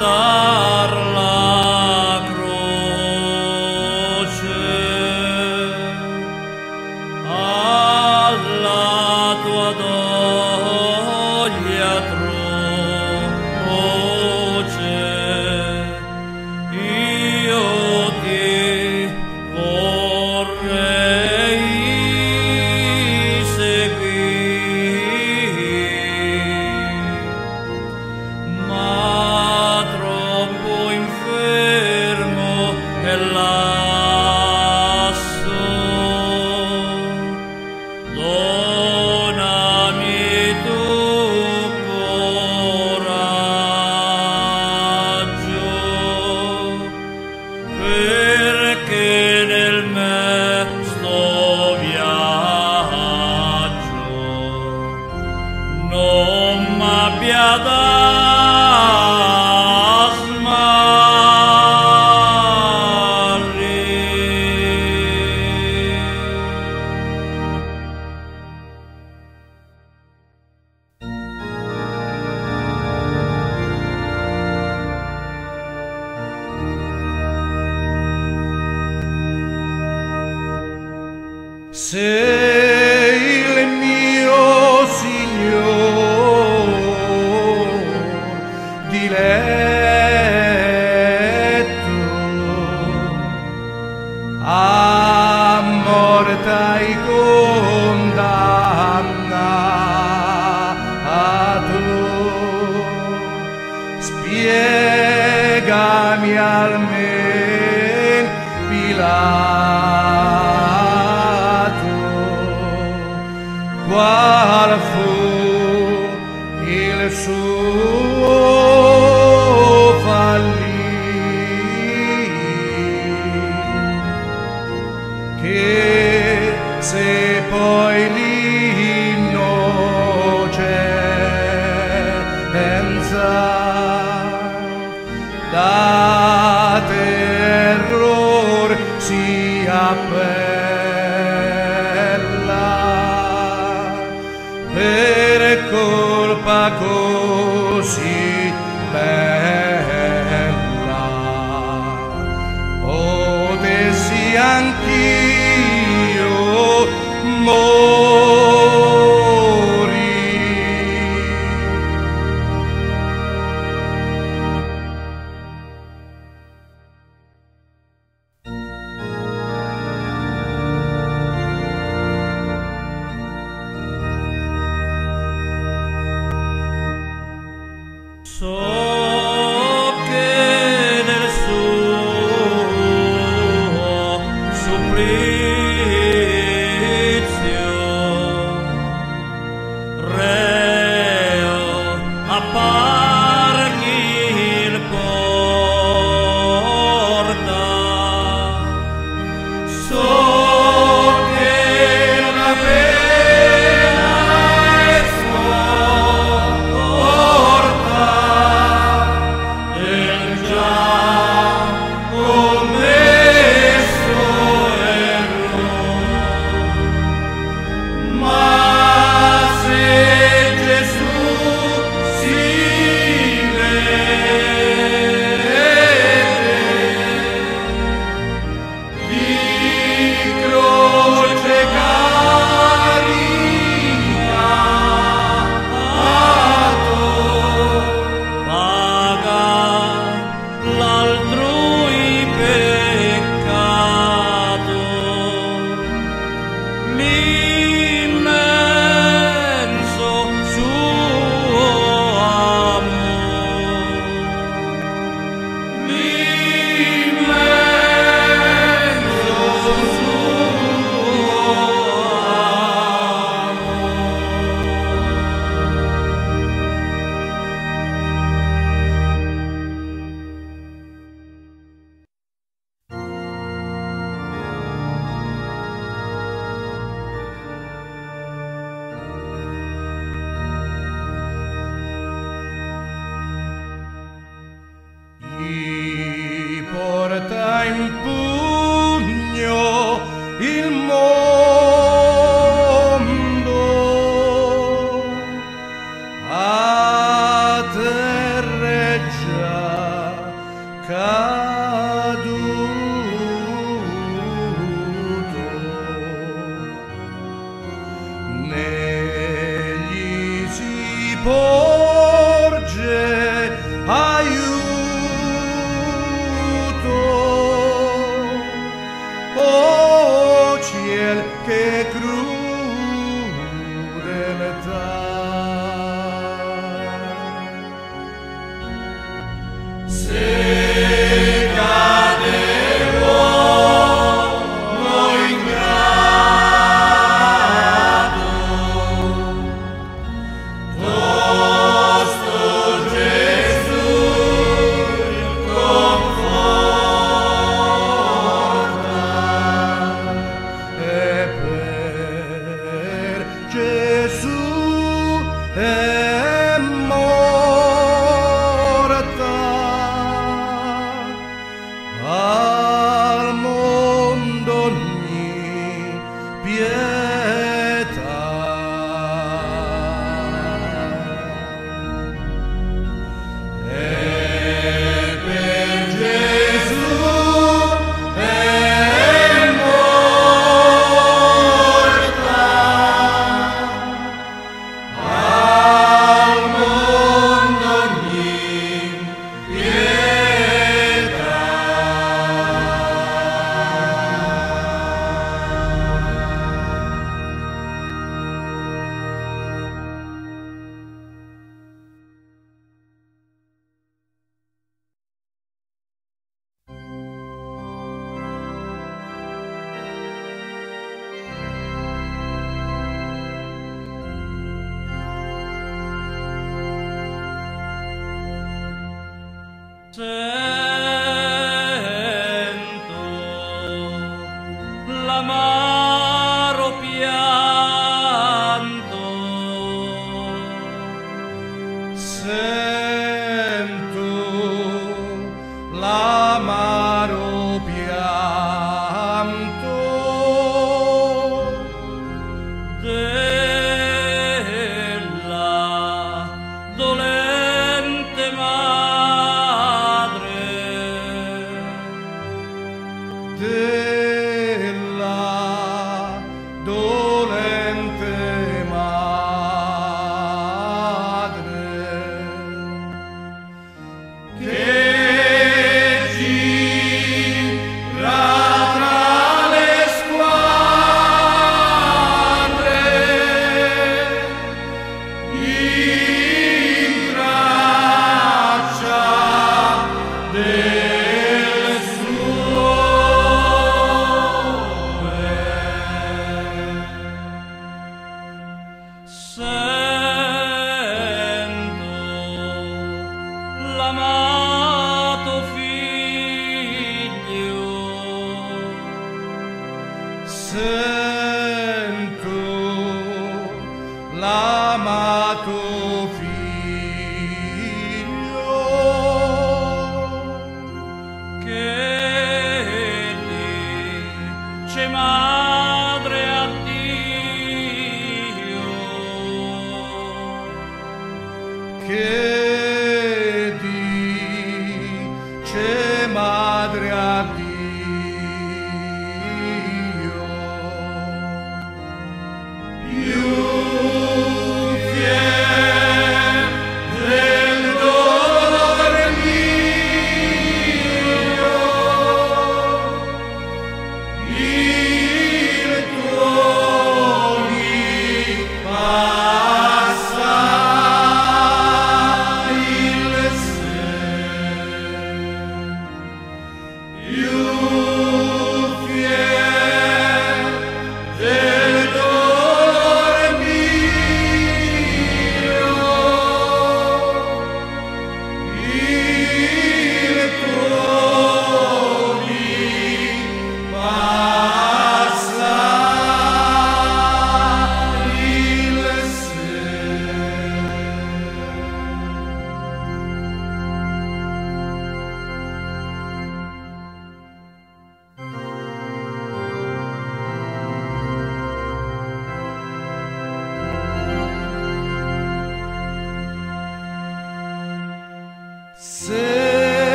not.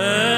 Amen.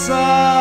Sabe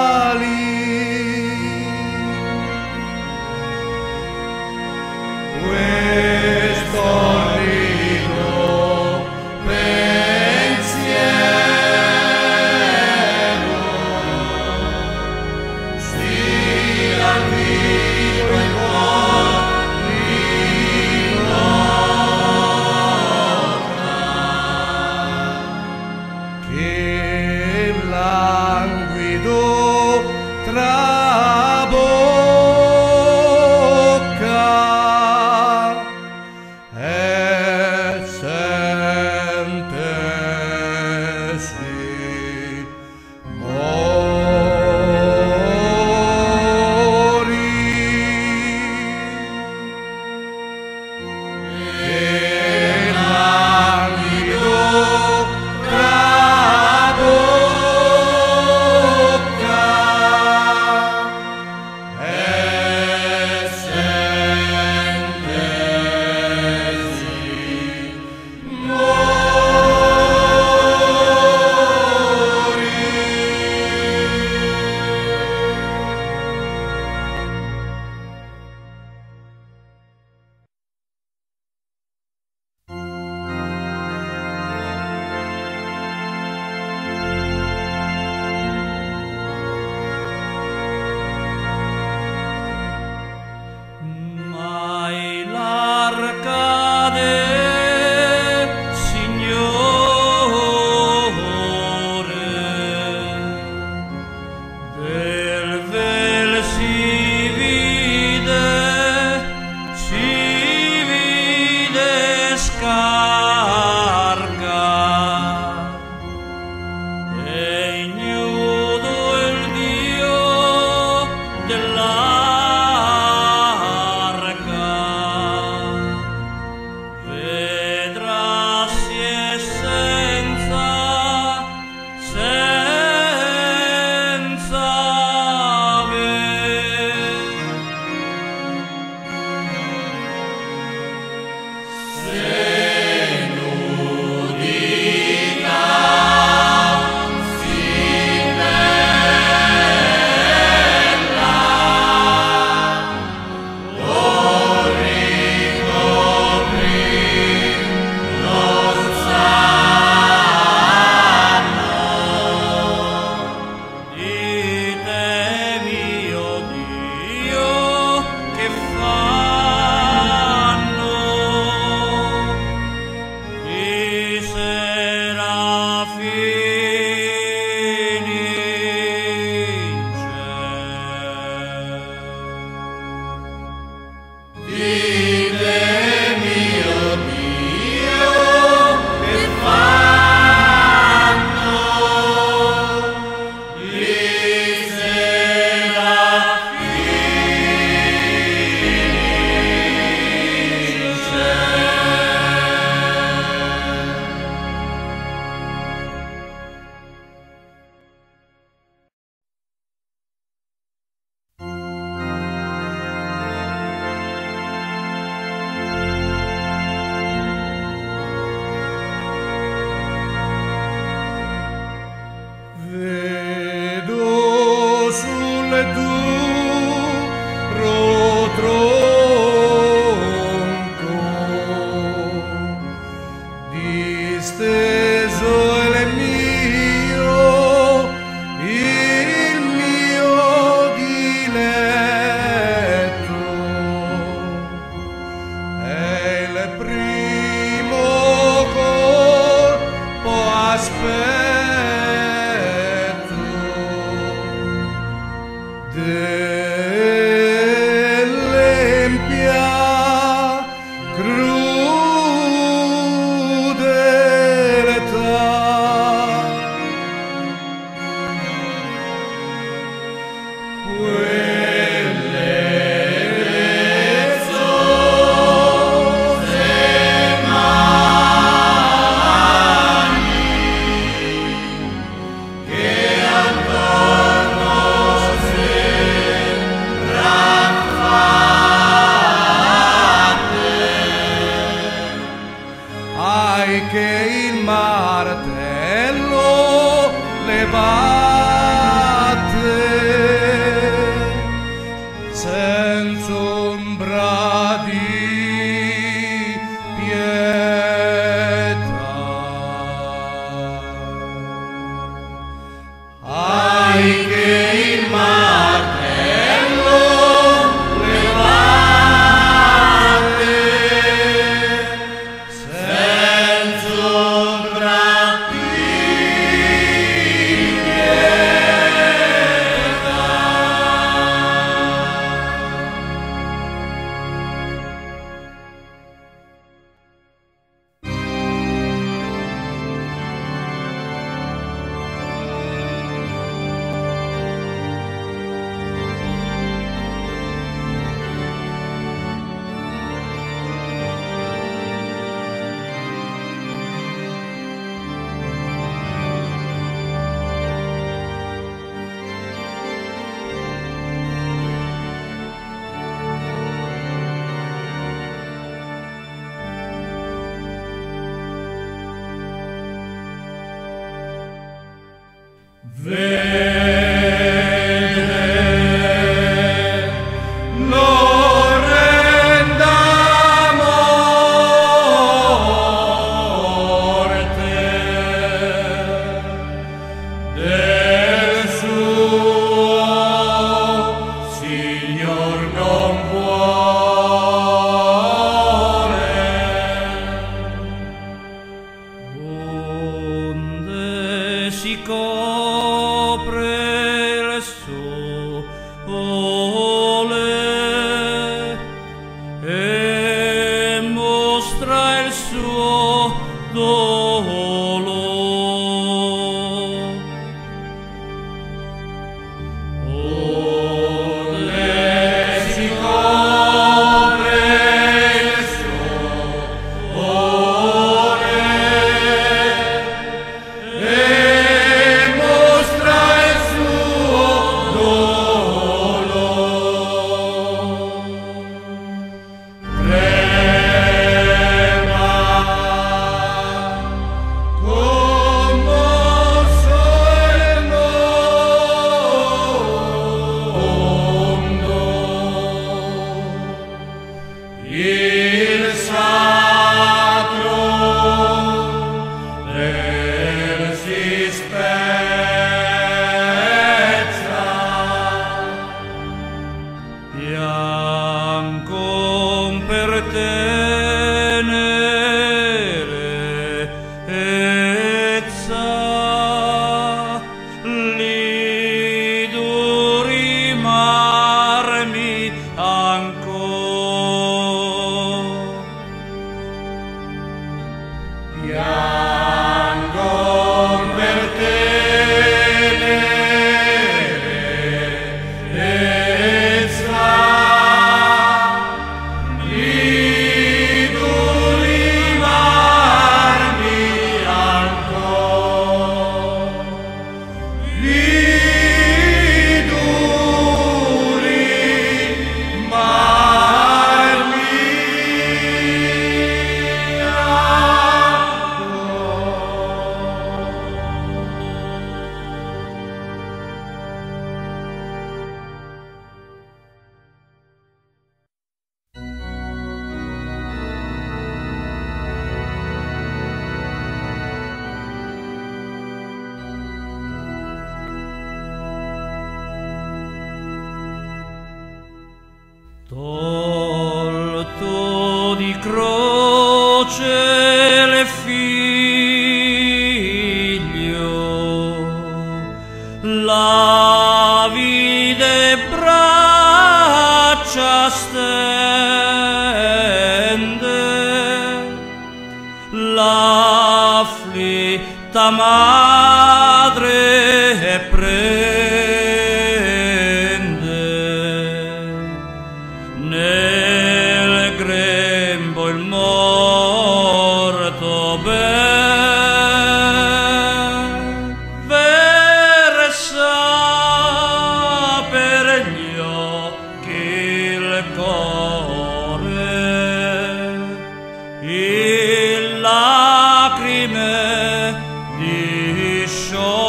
show.